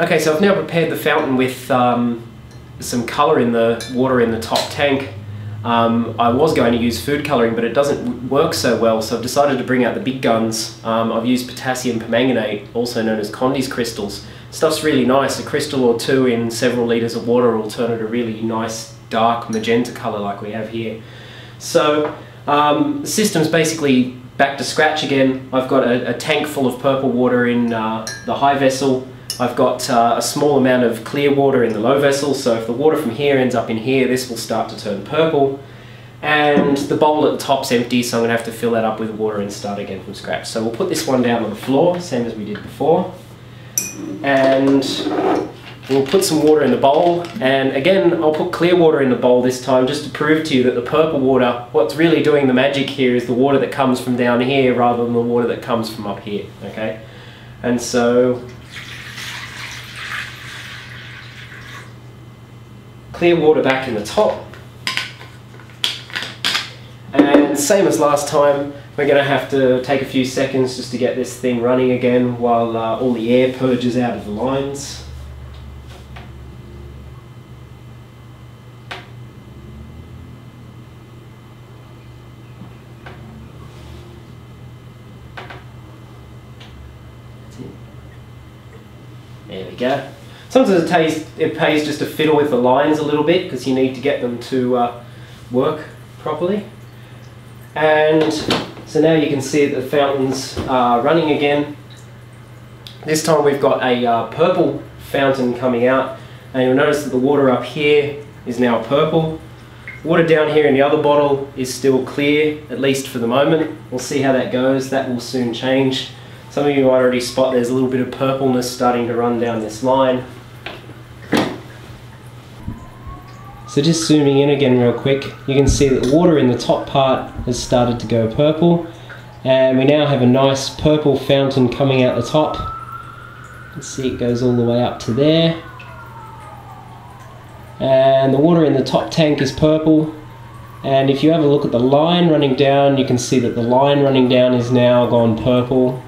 Okay, so I've now prepared the fountain with um, some colour in the water in the top tank. Um, I was going to use food colouring, but it doesn't work so well, so I've decided to bring out the big guns. Um, I've used potassium permanganate, also known as Condy's crystals. Stuff's really nice. A crystal or two in several litres of water will turn it a really nice dark magenta colour like we have here. So um, the system's basically back to scratch again. I've got a, a tank full of purple water in uh, the high vessel. I've got uh, a small amount of clear water in the low vessel, so if the water from here ends up in here, this will start to turn purple. And the bowl at the top's empty, so I'm going to have to fill that up with water and start again from scratch. So we'll put this one down on the floor, same as we did before. And we'll put some water in the bowl. And again, I'll put clear water in the bowl this time, just to prove to you that the purple water, what's really doing the magic here is the water that comes from down here rather than the water that comes from up here, okay? And so clear water back in the top. And same as last time, we're going to have to take a few seconds just to get this thing running again while uh, all the air purges out of the lines. There we go. Sometimes it, pays, it pays just to fiddle with the lines a little bit because you need to get them to uh, work properly. And so now you can see that the fountain's uh, running again. This time we've got a uh, purple fountain coming out and you'll notice that the water up here is now purple. Water down here in the other bottle is still clear, at least for the moment. We'll see how that goes, that will soon change. Some of you might already spot there's a little bit of purpleness starting to run down this line. So just zooming in again real quick, you can see that the water in the top part has started to go purple and we now have a nice purple fountain coming out the top. You can see it goes all the way up to there. And the water in the top tank is purple and if you have a look at the line running down you can see that the line running down is now gone purple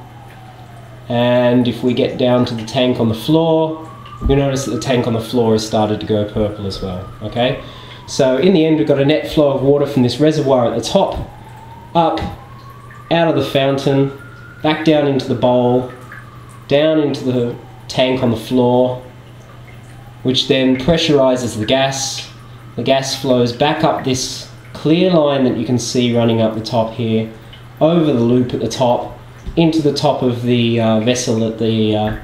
and if we get down to the tank on the floor you'll notice that the tank on the floor has started to go purple as well, okay? So in the end, we've got a net flow of water from this reservoir at the top, up, out of the fountain, back down into the bowl, down into the tank on the floor, which then pressurizes the gas. The gas flows back up this clear line that you can see running up the top here, over the loop at the top, into the top of the uh, vessel at the uh,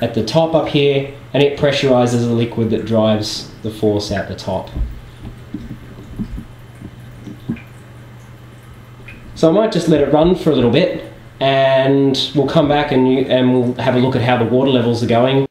at the top up here and it pressurizes the liquid that drives the force out the top. So I might just let it run for a little bit and we'll come back and, you, and we'll have a look at how the water levels are going.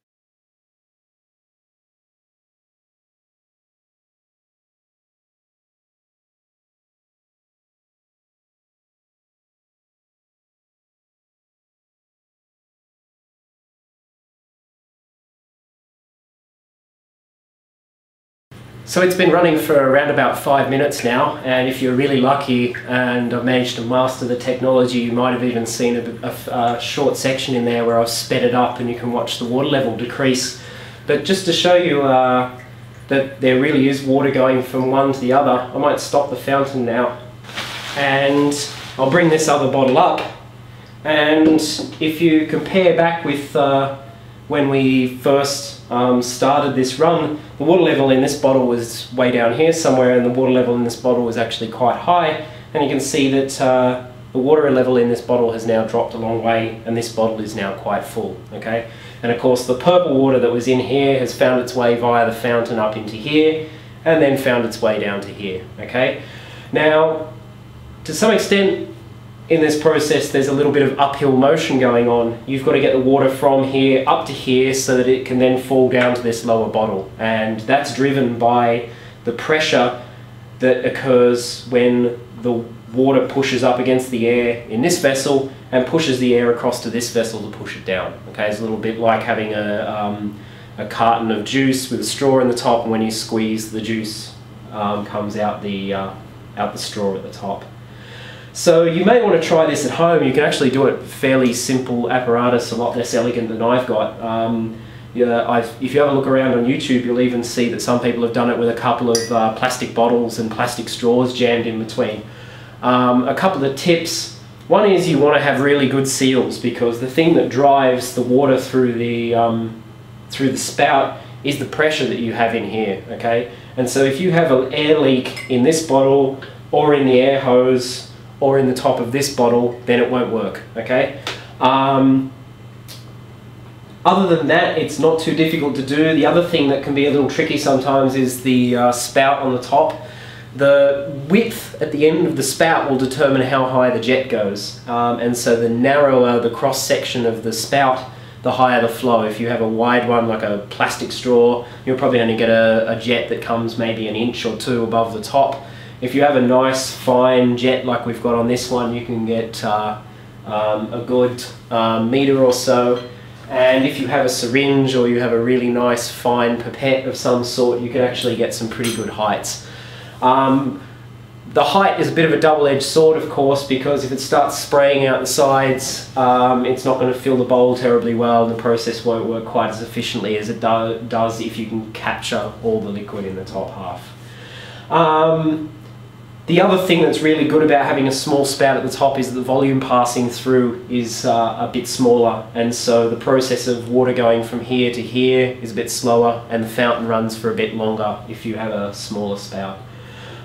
So it's been running for around about five minutes now, and if you're really lucky and I've managed to master the technology, you might have even seen a, a, a, short section in there where I've sped it up and you can watch the water level decrease. But just to show you uh, that there really is water going from one to the other, I might stop the fountain now and I'll bring this other bottle up. And if you compare back with uh, when we first um, started this run, the water level in this bottle was way down here somewhere and the water level in this bottle was actually quite high. And you can see that uh, the water level in this bottle has now dropped a long way and this bottle is now quite full okay? And of course the purple water that was in here has found its way via the fountain up into here and then found its way down to here okay? Now to some extent in this process there's a little bit of uphill motion going on. You've got to get the water from here up to here so that it can then fall down to this lower bottle and that's driven by the pressure that occurs when the water pushes up against the air in this vessel and pushes the air across to this vessel to push it down. Okay, it's a little bit like having a, um, a carton of juice with a straw in the top and when you squeeze the juice um, comes out the, uh, out the straw at the top. So you may want to try this at home. You can actually do it fairly simple apparatus, a lot less elegant than I've got. Um, Yeah, I've, if you have a look around on YouTube, you'll even see that some people have done it with a couple of uh, plastic bottles and plastic straws jammed in between. Um, a couple of tips. One is you want to have really good seals because the thing that drives the water through the um, through the spout is the pressure that you have in here. Okay, and so if you have an air leak in this bottle or in the air hose or in the top of this bottle, then it won't work. Okay. Um, other than that, it's not too difficult to do. The other thing that can be a little tricky sometimes is the uh, spout on the top. The width at the end of the spout will determine how high the jet goes. Um, and so the narrower the cross section of the spout, the higher the flow. If you have a wide one like a plastic straw, you'll probably only get a, a jet that comes maybe an inch or two above the top. If you have a nice fine jet like we've got on this one, you can get uh, um, a good uh, meter or so. And if you have a syringe or you have a really nice fine pipette of some sort, you can actually get some pretty good heights. Um, the height is a bit of a double-edged sword, of course, because if it starts spraying out the sides, um, it's not going to fill the bowl terribly well, the process won't work quite as efficiently as it do does if you can capture all the liquid in the top half. Um, the other thing that's really good about having a small spout at the top is that the volume passing through is uh, a bit smaller and so the process of water going from here to here is a bit slower and the fountain runs for a bit longer if you have a smaller spout.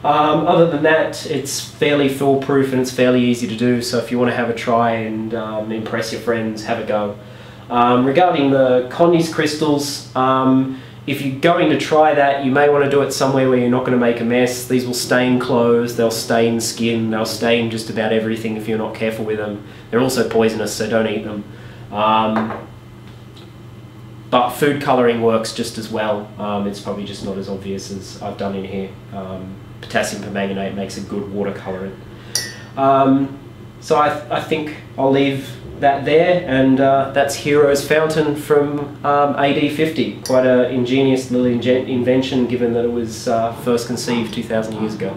Um, other than that, it's fairly foolproof and it's fairly easy to do so if you want to have a try and um, impress your friends, have a go. Um, regarding the Condy's crystals, um, if you're going to try that, you may want to do it somewhere where you're not going to make a mess. These will stain clothes, they'll stain skin, they'll stain just about everything if you're not careful with them. They're also poisonous, so don't eat them. Um, but food colouring works just as well. Um, it's probably just not as obvious as I've done in here. Um, potassium permanganate makes a good water colorant. Um, so I, th I think I'll leave that there, and uh, that's Hero's Fountain from um, AD50. Quite an ingenious little invention given that it was uh, first conceived 2,000 years ago.